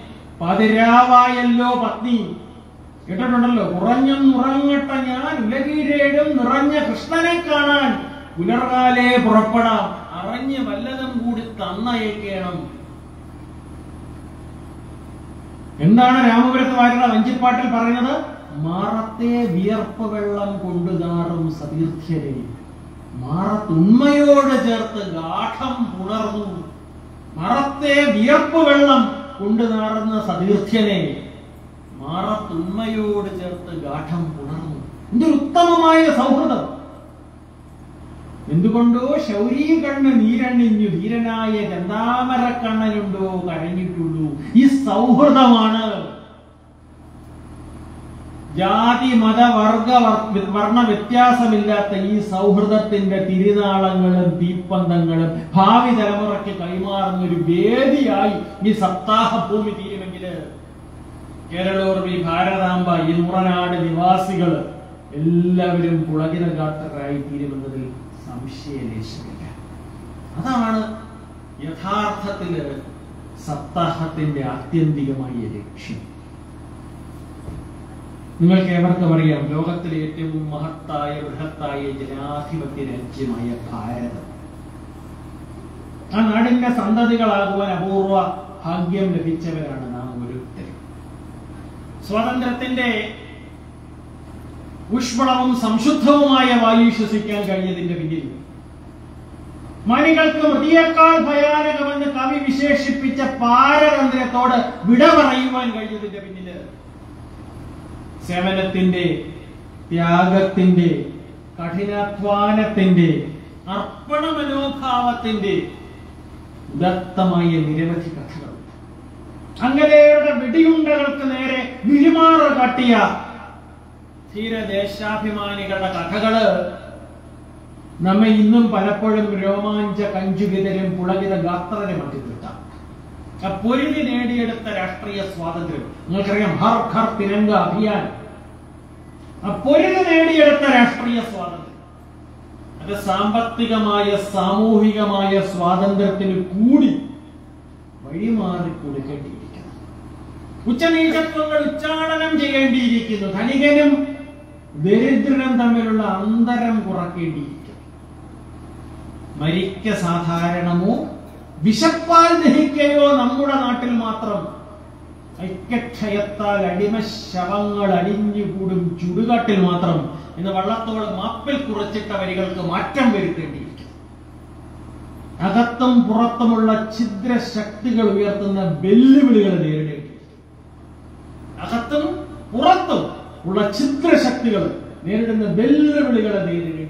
പതിരാവായല്ലോ പത്നി. കേട്ടിട്ടുണ്ടല്ലോ? കുറഞ്ഞും ഉറങ്ങട്ട ഞാൻ ഉലകീരേടും നിറഞ്ഞ കൃഷ്ണനെ കാണാൻ പുലർകാലേ പുറപ്പെടാം. അറിഞ്ഞ് വല്ലതും കൂടി തന്നയക്കണം. എന്താണ് രാമപുരത്ത് വാര്യരുടെ വഞ്ചിപ്പാട്ടിൽ പറയുന്നത്? മാറത്തെ വിയർപ്പ് വെള്ളം കൊണ്ടു നാറും സതീർത്ഥ്യരെ. മാറത്തുണ്മയോട് ചേർത്ത് ഗാഠം പുണർന്നു. മറത്തെ വിയർപ്പ് വെള്ളം കൊണ്ടു നാറുന്ന സതീർത്ഥ്യനെ. മാറത്തുണ്മയോട് ചേർത്ത് ഗാഠം പുണർന്നു. എന്തൊരു ഉത്തമമായ സൗഹൃദം. എന്തുകൊണ്ടോ ശൗരീ കണ്ണ് നീരണിഞ്ഞു ധീരനായ ഗന്ധാമരക്കണ്ണനുണ്ടോ കഴിഞ്ഞിട്ടുള്ളൂ ഈ സൗഹൃദമാണ് ജാതി മത വർഗ വർ- വർണ വ്യത്യാസമില്ലാത്ത ഈ സൗഹൃദത്തിന്റെ തിരുനാളങ്ങളും തീപ്പന്തങ്ങളും ഭാവി തലമുറയ്ക്ക് കൈമാറുന്ന ഒരു വേദിയായി ഈ സപ്താഹ ഭൂമി തീരുമെങ്കിൽ കേരളോർവി ഭാരതാംബ ഈ നൂറനാട് നിവാസികൾ എല്ലാവരും പുളകിന ഗാത്രരായി തീരുമെന്നതിൽ സംശയലേശമില്ല അതാണ് യഥാർത്ഥത്തിൽ സപ്താഹത്തിന്റെ ആത്യന്തികമായ ലക്ഷ്യം. നിങ്ങൾക്ക് ഏവർക്കും അറിയാം ലോകത്തിലെ ഏറ്റവും മഹത്തായ ബൃഹത്തായ ജനാധിപത്യ രാജ്യമായ ഭാരതം. ആ നാടിന്റെ സന്തതികളാകുവാൻ അപൂർവ ഭാഗ്യം ലഭിച്ചവരാണ് നാം ഓരോരുത്തരും സ്വാതന്ത്ര്യത്തിന്റെ ഊഷ്മളവും സംശുദ്ധവുമായ വായു ശ്വസിക്കാൻ കഴിഞ്ഞതിന്റെ പിന്നിൽ മണികൾക്ക് മൃതിയേക്കാൾ ഭയാനകമെന്ന് കവി വിശേഷിപ്പിച്ച പാരതന്ത്രത്തോട് വിട പറയുവാൻ കഴിഞ്ഞതിന്റെ പിന്നിൽ സേവനത്തിന്റെ ത്യാഗത്തിന്റെ കഠിനാധ്വാനത്തിന്റെ അർപ്പണ മനോഭാവത്തിന്റെ ഉദത്തമായ നിരവധി കഥകൾ. അങ്ങനെയുടെ വെടിയുണ്ടകൾക്ക് നേരെ വിഴിമാറ് കാട്ടിയ ധീരദേശാഭിമാനികളുടെ കഥകൾ നമ്മെ ഇന്നും പലപ്പോഴും രോമാഞ്ച കഞ്ചുകിതരും പുളകിത ഗാത്രരുമാക്കി ആ പൊരുതി നേടിയെടുത്ത രാഷ്ട്രീയ സ്വാതന്ത്ര്യം. നിങ്ങൾക്കറിയാം ഹർ ഹർ തിരങ്ക അഭിയാൻ. പൊരുതി നേടിയെടുത്ത രാഷ്ട്രീയ സ്വാതന്ത്ര്യം. അത് സാമ്പത്തികമായ സാമൂഹികമായ സ്വാതന്ത്ര്യത്തിന് കൂടി വഴിമാറി കൊടുക്കേണ്ടിയിരിക്കുന്നു. ഉച്ചനീചത്വങ്ങൾ ഉച്ചാടനം ചെയ്യേണ്ടിയിരിക്കുന്നു. ധനികനും ദരിദ്രനും തമ്മിലുള്ള അന്തരം കുറക്കേണ്ടിയിരിക്കുന്നു. മരിക്ക സാധാരണമോ വിശപ്പാൽ ദഹിക്കയോ നമ്മുടെ നാട്ടിൽ മാത്രം ഐക്യക്ഷയത്താൽ അടിമ ശവങ്ങൾ അടിഞ്ഞുകൂടും ചുടുകാട്ടിൽ മാത്രം എന്ന് വള്ളത്തോളം മാപ്പിൽ കുറച്ചിട്ട വരികൾക്ക് മാറ്റം വരുത്തേണ്ടിയിരിക്കും അകത്തും പുറത്തുമുള്ള ഛിദ്ര ശക്തികൾ ഉയർത്തുന്ന വെല്ലുവിളികൾ നേരിടേണ്ടിയിരിക്കും അകത്തും പുറത്തും ഉള്ള ഛിദ്ര ശക്തികൾ നേരിടുന്ന വെല്ലുവിളികളെ നേരിടേണ്ടിയിരിക്കും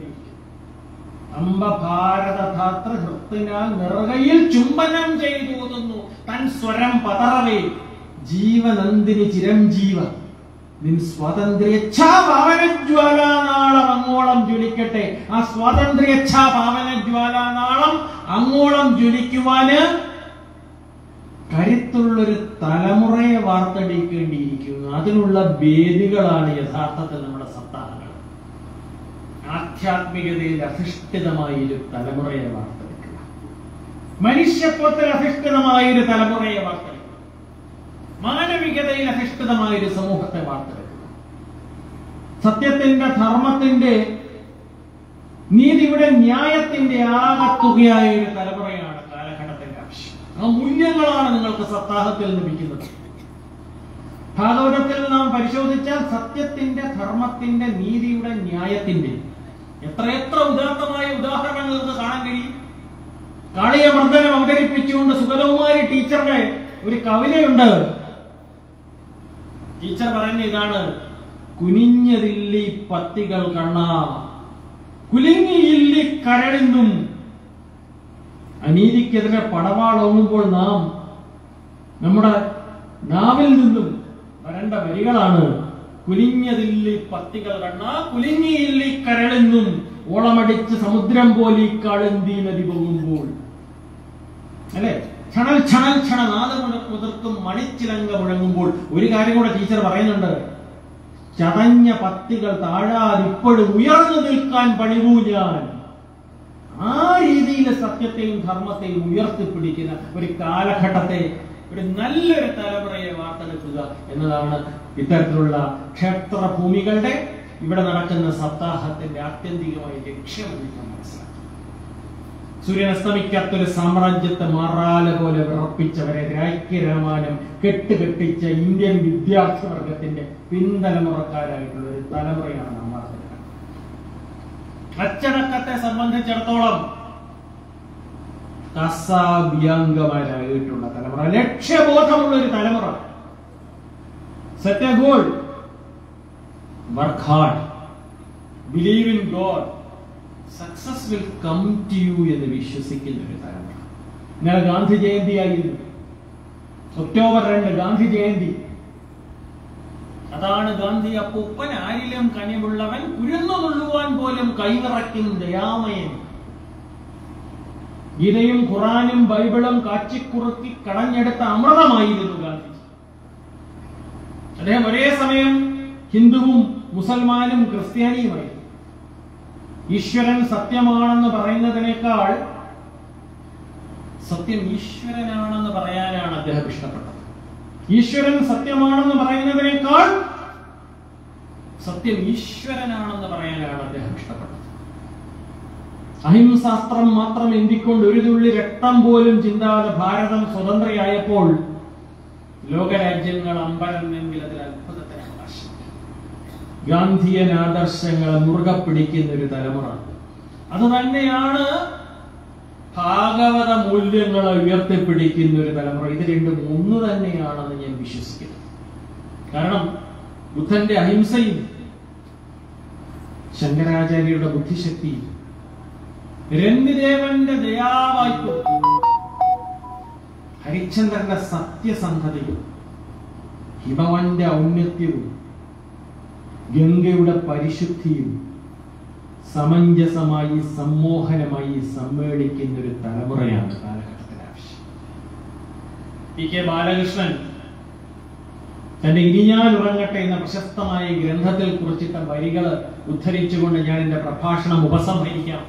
അമ്പ ഹൃത്തിനാൽ നിറകയിൽ ചുംബനം ചെയ്തു തൻ സ്വരം പതറവേ ജീവനന്ദിനി ചിരഞ്ജീവ നിൻ സ്വാതന്ത്ര്യേച്ഛാ പാവനജ്വാലാനാളം അങ്ങോളം ജ്വലിക്കട്ടെ. ആ സ്വാതന്ത്ര്യേച്ഛാ പാവനജ്വാലാനാളം അങ്ങോളം ജ്വലിക്കുവാന് കരുത്തുള്ളൊരു തലമുറയെ വാർത്തെടുക്കേണ്ടിയിരിക്കുന്നു. അതിനുള്ള വേദികളാണ് യഥാർത്ഥത്തിൽ നമ്മുടെ സപ്താഹങ്ങൾ ആധ്യാത്മികതയിൽ അധിഷ്ഠിതമായ ഒരു തലമുറയെ വാർത്തെടുക്കുക. മനുഷ്യത്വത്തിൽ അധിഷ്ഠിതമായ ഒരു തലമുറയെ വാർത്തെടുക്കുക. മാനവികതയിൽ അധിഷ്ഠിതമായ ഒരു സമൂഹത്തെ വാർത്തെടുക്കുക സത്യത്തിന്റെ ധർമ്മത്തിന്റെ നീതിയുടെ ന്യായത്തിന്റെ ആകത്തുകയായ ഒരു തലമുറയാണ് കാലഘട്ടത്തിന്റെ ആവശ്യം. ആ മൂല്യങ്ങളാണ് നിങ്ങൾക്ക് സപ്താഹത്തിൽ ലഭിക്കുന്നത്. ഭാഗവതത്തിൽ നാം പരിശോധിച്ചാൽ സത്യത്തിന്റെ ധർമ്മത്തിന്റെ നീതിയുടെ ന്യായത്തിന്റെ എത്രയെത്ര ഉദാത്തമായ ഉദാഹരണങ്ങൾ നമുക്ക് കാണാൻ കഴിയും? കാളിയ മർദ്ദനം അവതരിപ്പിച്ചുകൊണ്ട് സുഗതകുമാരി ടീച്ചറുടെ ഒരു കവിതയുണ്ട്. ടീച്ചർ പറയുന്ന ഇതാണ്. കുനിഞ്ഞതില്ലി പത്തികൾ കണ്ണ. കുലുങ്ങിയില്ലി കരളിന്നും അനീതിക്കെതിരെ പടവാളോങ്ങുമ്പോൾ നാം നമ്മുടെ നാവിൽ നിന്നും വരേണ്ട വരികളാണ്. കുലിഞ്ഞതില്ലി പത്തികൾ കണ്ണ കുലിങ്ങിയില്ലി കരളെന്നും ഓളമടിച്ച് സമുദ്രം പോലെ കാളന്തി നദി പോകുമ്പോൾ അല്ലെ? ക്ഷണൽ ക്ഷണൽ ക്ഷണ നാദം മുതിർക്കും മണിച്ചിലങ്ക മുഴങ്ങുമ്പോൾ ഒരു കാര്യം കൂടെ ടീച്ചർ പറയുന്നുണ്ട്. ചതഞ്ഞ പത്തികൾ താഴാതിപ്പോഴും ഉയർന്നു നിൽക്കാൻ പണിവൂ ഞാൻ ആ രീതിയിൽ സത്യത്തെയും ധർമ്മത്തെയും ഉയർത്തിപ്പിടിക്കുന്ന ഒരു കാലഘട്ടത്തെ ഒരു നല്ലൊരു തലമുറയെ വാർത്തെടുക്കുക എന്നതാണ് ഇത്തരത്തിലുള്ള ക്ഷേത്രഭൂമികളുടെ ഇവിടെ നടക്കുന്ന സപ്താഹത്തിന്റെ ആത്യന്തികമായ ലക്ഷ്യമെന്ന് ഞാൻ മനസ്സിലാക്കി സൂര്യൻ അസ്തമിക്കാത്തൊരു സാമ്രാജ്യത്തെ മാറാല പോലെ വിറപ്പിച്ചവരെ ഐക്യരാമാനം കെട്ടുകെട്ടിച്ച ഇന്ത്യൻ വിദ്യാർത്ഥി വർഗത്തിന്റെ പിന്തലമുറക്കാരായിട്ടുള്ള ഒരു തലമുറയാണ് നമ്മൾ അച്ചടക്കത്തെ സംബന്ധിച്ചിടത്തോളം കസാഭ്യംഗമാരായിട്ടുള്ള തലമുറ ലക്ഷ്യബോധമുള്ള ഒരു തലമുറ. സത്യഗോൾ work hard believe in God. Success will come to you എന്ന് വിശ്വസിക്കുന്ന ഒരു തലമുറ. ഇന്നലെ ഗാന്ധി ജയന്തി ആയിരുന്നു. ഒക്ടോബർ രണ്ട് ഗാന്ധി ജയന്തി. അതാണ് ഗാന്ധി അപ്പൂപ്പൻ ആരിലും കനിവുള്ളവൻ കുരുന്നു നുള്ളുവാൻ പോലും കൈവിറക്കും ദയാമയൻ. ഗീതയും ഖുറാനും ബൈബിളും കാച്ചിക്കുറുക്കി കടഞ്ഞെടുത്ത അമൃതമായിരുന്നു ഗാന്ധി. അദ്ദേഹം ഒരേ സമയം ഹിന്ദുവും മുസൽമാനും ക്രിസ്ത്യാനിയുമായിരുന്നു. ഈശ്വരൻ സത്യമാണെന്ന് പറയുന്നതിനേക്കാൾ സത്യം ഈശ്വരനാണെന്ന് പറയാനാണ് അദ്ദേഹം ഇഷ്ടപ്പെട്ടത്. ഈശ്വരൻ സത്യമാണെന്ന് പറയുന്നതിനേക്കാൾ സത്യം ഈശ്വരനാണെന്ന് പറയാനാണ് അദ്ദേഹം ഇഷ്ടപ്പെട്ടത്. അഹിംസാസ്ത്രം മാത്രം എന്തിക്കൊണ്ട് ഒരു തുള്ളി രക്തം പോലും ചിന്താതെ ഭാരതം സ്വതന്ത്രയായപ്പോൾ ലോകരാജ്യങ്ങൾ അമ്പരന്നെങ്കിൽ അതിൽ അവകാശം ഗാന്ധിയൻ ആദർശങ്ങളെ മുറുകെ പിടിക്കുന്ന ഒരു തലമുറ. അത് തന്നെയാണ് ഭാഗവത മൂല്യങ്ങളെ ഉയർത്തിപ്പിടിക്കുന്ന ഒരു തലമുറ. ഇത് രണ്ടും ഒന്ന് തന്നെയാണെന്ന് ഞാൻ വിശ്വസിക്കുന്നു. കാരണം ബുദ്ധന്റെ അഹിംസയും ശങ്കരാചാര്യരുടെ ബുദ്ധിശക്തിയും രന്തിദേവന്റെ ദയാവായ്പും ഹരിചന്ദ്രന്റെ സത്യസന്ധതയും ഹിമവന്റെ ഔന്നത്യവും ഗംഗയുടെ പരിശുദ്ധിയും സമഞ്ജസമായി സമ്മോഹനമായി സമ്മേളിക്കുന്ന ഒരു തലമുറയാണ് കാലഘട്ടത്തിന് ആവശ്യം. പി കെ ബാലകൃഷ്ണൻ തന്റെ ഇനി ഞാൻ ഉറങ്ങട്ടെ എന്ന പ്രശസ്തമായ ഗ്രന്ഥത്തിൽ കുറിച്ചിട്ട വരികൾ ഉദ്ധരിച്ചുകൊണ്ട് ഞാൻ എന്റെ പ്രഭാഷണം ഉപസംഹരിക്കാം.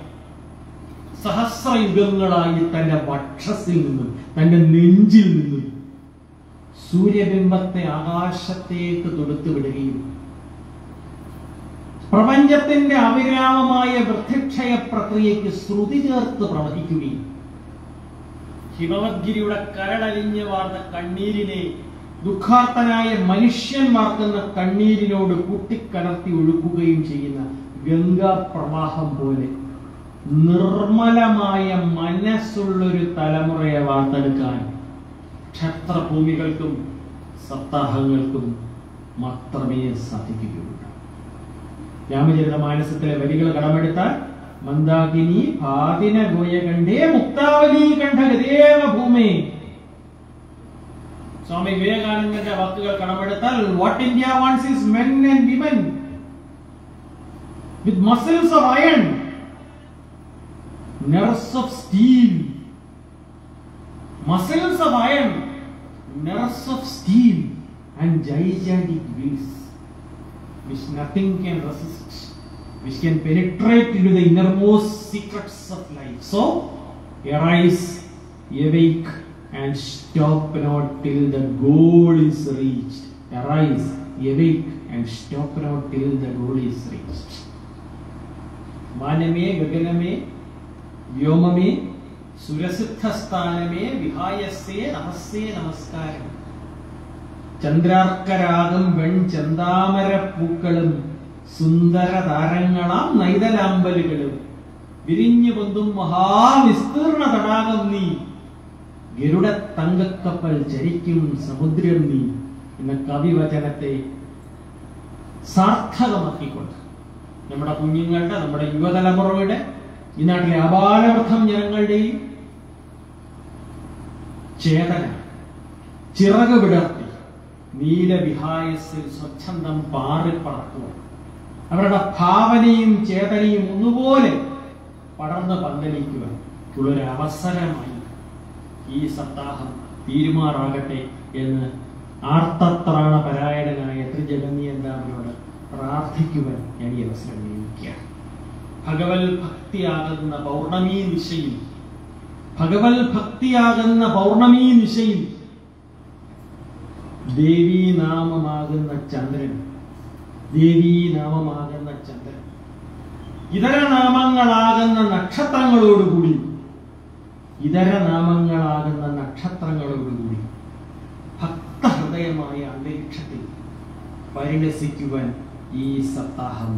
സഹസ്രയുഗങ്ങളായി തന്റെ വക്ഷസിൽ നിന്നും തന്റെ നെഞ്ചിൽ നിന്നും സൂര്യബിംബത്തെ ആകാശത്തേക്ക് തൊടുത്തു വിടുകയും പ്രപഞ്ചത്തിന്റെ അവിരാമമായ വൃദ്ധിക്ഷയ പ്രക്രിയയ്ക്ക് ശ്രുതി ചേർത്ത് പ്രവഹിക്കുകയും ഹിമവദ്ഗിരിയുടെ കരളലിഞ്ഞ് വാർന്ന കണ്ണീരിനെ ദുഃഖാർത്തനായ മനുഷ്യൻ വാർക്കുന്ന കണ്ണീരിനോട് കൂട്ടിക്കലർത്തി ഒഴുക്കുകയും ചെയ്യുന്ന ഗംഗാ പ്രവാഹം പോലെ നിർമ്മലമായ മനസ്സുള്ളൊരു തലമുറയെ വാർത്തെടുക്കാൻ ക്ഷത്രഭൂമികൾക്കും സപ്താഹങ്ങൾക്കും മാത്രമേ സാധിക്കുകയുള്ളൂ. രാമചരിത മാനസത്തിലെ വരികൾ കടമെടുത്താൽ മന്ദാകിനി പാതിന ഗോയകണ്ഠേ മുക്താവലി കണ്ഠ ഗതേവ ഭൂമേ സ്വാമി വിവേകാനന്ദന്റെ വാക്കുകൾ കടമെടുത്താൽ what India wants is men and women with muscles of iron nerves of steel muscles of iron nerves of steel and gigantic wings which nothing can resist which can penetrate into the innermost secrets of life so arise awake and stop not till the goal is reached arise awake and stop not till the goal is reached മാനമേ ഗഗനമേ വ്യോമമേ സുരസിദ്ധസ്ഥാനമേ വിഹായസ്യേ നമസ്യേ നമസ്കാരം ചന്ദ്രാർക്കരാഗം വെൺചന്താമര പൂക്കളും സുന്ദര താരങ്ങളാം നൈതലാമ്പലുകളും. വിരിഞ്ഞു പൊന്തും മഹാവിസ്തീർണ തടാകം നീ. ഗരുഡ തങ്കക്കപ്പൽ ചരിക്കും സമുദ്രം നീ എന്ന കവിവചനത്തെ സാർത്ഥകമാക്കിക്കൊണ്ട് നമ്മുടെ കുഞ്ഞുങ്ങളുടെ നമ്മുടെ യുവതലമുറയുടെ ഈ നാട്ടിലെ അപാലവൃദ്ധം ജനങ്ങളുടെയും ചേതന ചിറക് വിടർത്തി നീലവിഹായസിൽ സ്വച്ഛന്തം പാറിപ്പറക്കുക അവരുടെ ഭാവനയും ചേതനയും ഒന്നുപോലെ പടർന്ന് പന്തലിക്കുവാൻ ഉള്ളൊരു അവസരമായി ഈ സപ്താഹം തീരുമാറാകട്ടെ എന്ന് ആർത്തത്രാണ പരായണനായ ത്രിജഗന്നിയന്താവിനോട് പ്രാർത്ഥിക്കുവാൻ ഞാൻ ഈ അവസരം നിയോഗിക്കുകയാണ്. ഭഗവത് ഭക്തിയാകുന്ന പൗർണമി നിശയിൽ ഭഗവത് ഭക്തിയാകുന്ന പൗർണമി നിശയിൽ ദേവീ നാമമാകുന്ന ചന്ദ്രൻ. ദേവീനാമമാകുന്ന ചന്ദ്രൻ. ഇതര നാമങ്ങളാകുന്ന നക്ഷത്രങ്ങളോടുകൂടി ഇതര നാമങ്ങളാകുന്ന നക്ഷത്രങ്ങളോടുകൂടി ഭക്തഹൃദയമായ അന്തരീക്ഷത്തിൽ പരിഹസിക്കുവാൻ ഈ സപ്താഹം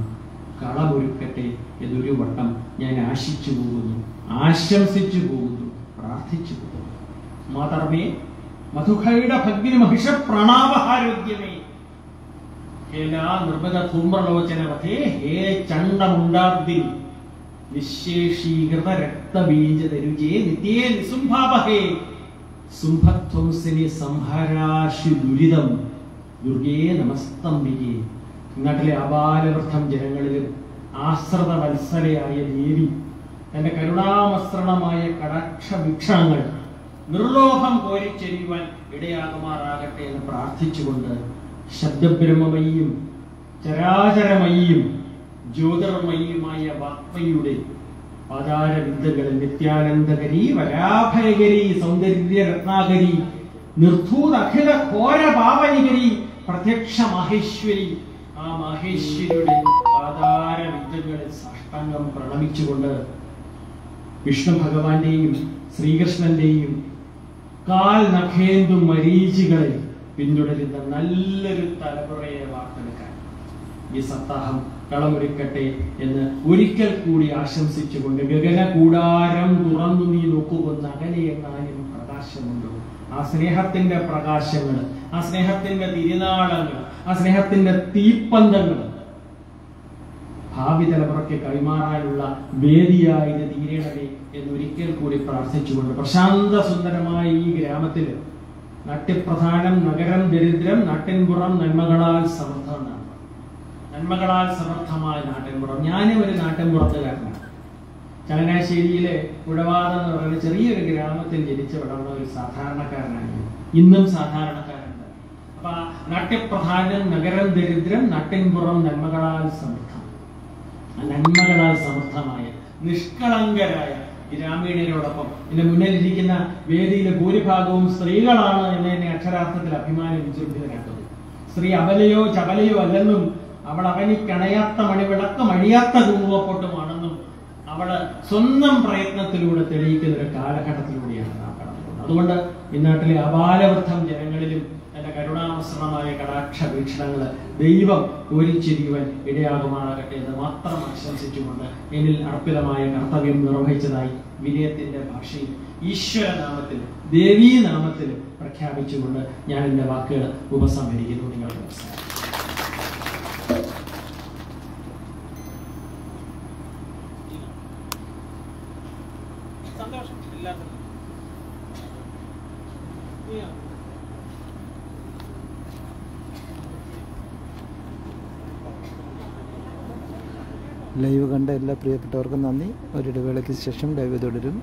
കളമൊരുക്കട്ടെ എന്നൊരു വട്ടം ഞാൻ ആശിച്ചു പോകുന്നു ആശംസിച്ചു പോകുന്നു പ്രാർത്ഥിച്ചു പോകുന്നു. മാതർമേ മധുഖൈഡ ഭഗ്നി മഹിഷ പ്രണാമഹാരോഗ്യമേ. ഹേലാ നിർമ്മിത ധൂമ്രലോചനവധേ ഹേ ചണ്ടമുണ്ടാബ്ദി നിശേഷീകൃത രക്തബീജതരുജേ നിത്യേ നിസുംഭാവഹേ. സുംഭധ്വംസിനി സംഹാരാശു ദുരിതം ദുർഗേ നമസ്തംബികേ നാട്ടിലെ അപാലവൃദ്ധം ജനങ്ങളിലും ആശ്രിത വത്സലയായ ദേവി തന്റെ കരുണാമസൃണമായ കടാക്ഷ വീക്ഷണങ്ങൾ നിർലോഭം കോരിച്ചെരിയുവാൻ ഇടയാകുമാറാകട്ടെ എന്ന് പ്രാർത്ഥിച്ചുകൊണ്ട് ശബ്ദബ്രഹ്മമയിയും ചരാചരമയിയും ജ്യോതിർമയ്യുമായ വാക്മയുടെ പാതാര വിദ്യകളിൽ നിത്യാനന്ദകരി വരാഭയകരി സൗന്ദര്യ രത്നാകരി നിർധൂത അഖില ഘോര പാവനികരി പ്രത്യക്ഷ മഹേശ്വരി ആ മഹേശ്വരിയുടെ പാതാര വിദ്യകളിൽ സാഷ്ടാംഗം പ്രണമിച്ചുകൊണ്ട് വിഷ്ണു ഭഗവാന്റെയും ശ്രീകൃഷ്ണന്റെയും കാൽ നഖേന്ദു മരീചികളെ പിന്തുടരുന്ന നല്ലൊരു തലമുറയെ വാർത്തെടുക്കാൻ ഈ സപ്താഹം കളമൊരുക്കട്ടെ എന്ന് ഒരിക്കൽ കൂടി ആശംസിച്ചുകൊണ്ട് ഗഗന കൂടാരം തുറന്നു നീ നോക്കുകൊന്ന് അകലെ എന്നാലും പ്രകാശമുണ്ടോ? ആ സ്നേഹത്തിന്റെ പ്രകാശങ്ങൾ ആ സ്നേഹത്തിന്റെ തിരുനാളങ്ങൾ ആ സ്നേഹത്തിന്റെ തീപ്പന്തങ്ങൾ ഭാവി തലമുറയ്ക്ക് കൈമാറാനുള്ള വേദിയായി ഇത് എന്ന് ഒരിക്കൽ കൂടി പ്രാർത്ഥിച്ചുകൊണ്ട് പ്രശാന്ത സുന്ദരമായ ഈ ഗ്രാമത്തിൽ നാട്യപ്രധാനം നഗരം ദരിദ്രം നാട്ടിൻപുറം നന്മകളാൽ സമർത്ഥമാണ്. നന്മകളാൽ സമർത്ഥമായ നാട്ടിൻപുറം. ഞാനും ഒരു നാട്ടിൻപുറത്തുകാരനാണ്. ചങ്ങനാശ്ശേരിയിലെ ഉടവാദം എന്ന് പറയുന്ന ചെറിയൊരു ഗ്രാമത്തിൽ ജനിച്ച് വളർന്ന ഒരു സാധാരണക്കാരനാണ്. ഇന്നും സാധാരണക്കാരുണ്ട് അപ്പൊ നാട്യപ്രധാനം നഗരം ദരിദ്രം നാട്ടിൻപുറം നന്മകളാൽ ആ നന്മകളാൽ സമൃദ്ധമായ നിഷ്കളങ്കരായ ഗ്രാമീണരോടൊപ്പം എന്റെ മുന്നിലിരിക്കുന്ന വേദിയിലെ ഭൂരിഭാഗവും സ്ത്രീകളാണ് എന്ന് അക്ഷരാർത്ഥത്തിൽ അഭിമാനം വിജൃംഭിതനാക്കുന്നത് സ്ത്രീ അബലയോ ചബലയോ അല്ലെന്നും അവൾ അവനിക്കണയാത്ത മണിവിളക്ക് മഴിയാത്ത കുങ്കുമപ്പൊട്ടുമാണെന്നും അവൾ സ്വന്തം പ്രയത്നത്തിലൂടെ തെളിയിക്കുന്ന ഒരു കാലഘട്ടത്തിലൂടെയാണ് നാം അതുകൊണ്ട് ഇന്നാട്ടിലെ അപാലവൃദ്ധം ജനങ്ങളിലും കരുണാമസൃണമായ കടാക്ഷ വീക്ഷണങ്ങൾ ദൈവം ഒരിച്ചിരിക്കുവാൻ ഇടയാകുമാറാകട്ടെ എന്ന് മാത്രം ആശംസിച്ചുകൊണ്ട് എന്നിൽ അർപ്പിതമായ കർത്തവ്യം നിർവഹിച്ചതായി വിനയത്തിന്റെ ഭാഷയിൽ ദേവീ നാമത്തിൽ പ്രഖ്യാപിച്ചുകൊണ്ട് ഞാൻ എന്റെ വാക്കുകൾ ഉപസംഹരിക്കുന്നു. നിങ്ങൾക്ക് നമസ്കാരം
കണ്ട എല്ലാ പ്രിയപ്പെട്ടവർക്കും നന്ദി. ഒരിടവേളയ്ക്ക് ശേഷം ലൈവ് തുടരും